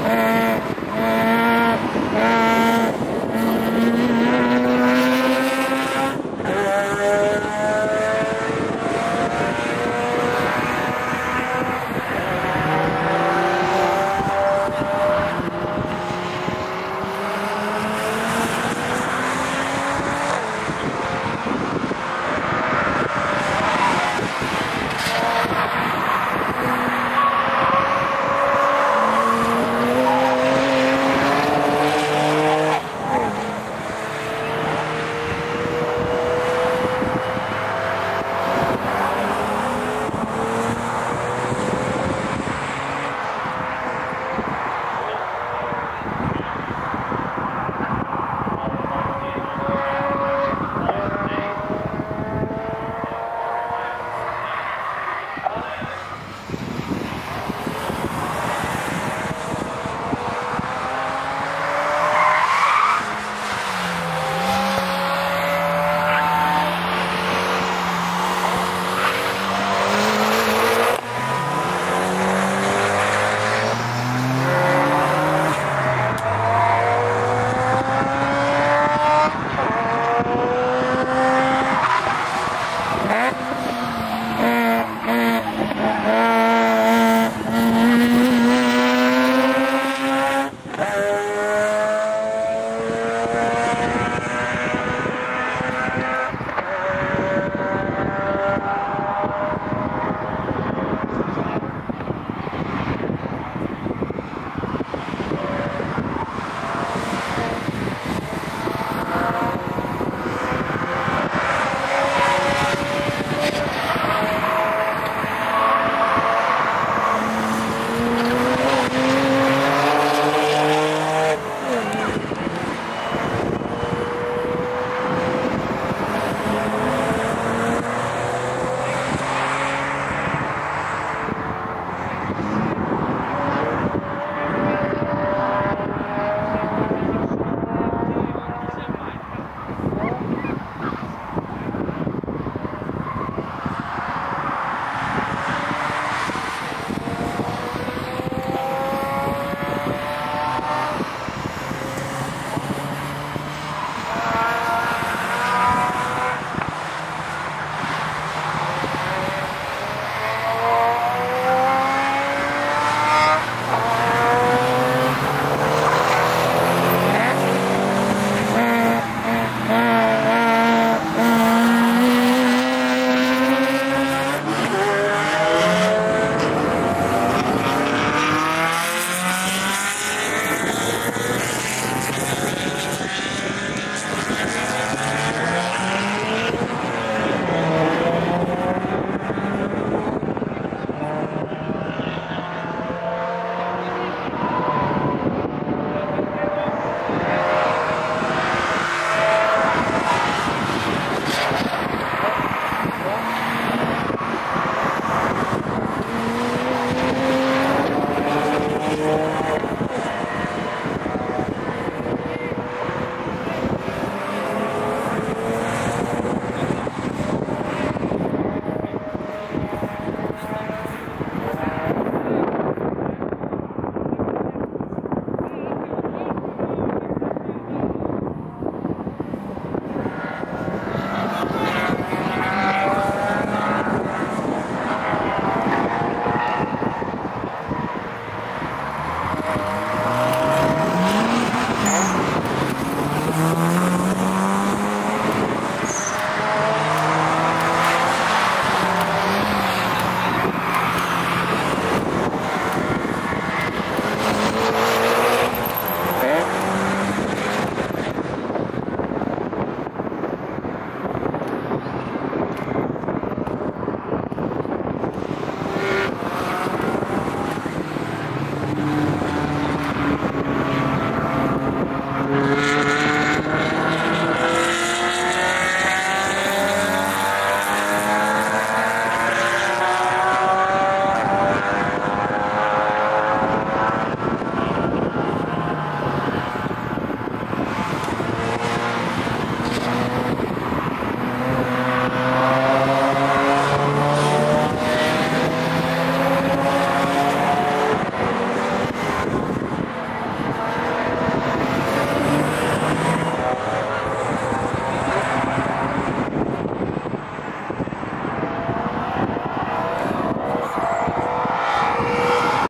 Uh...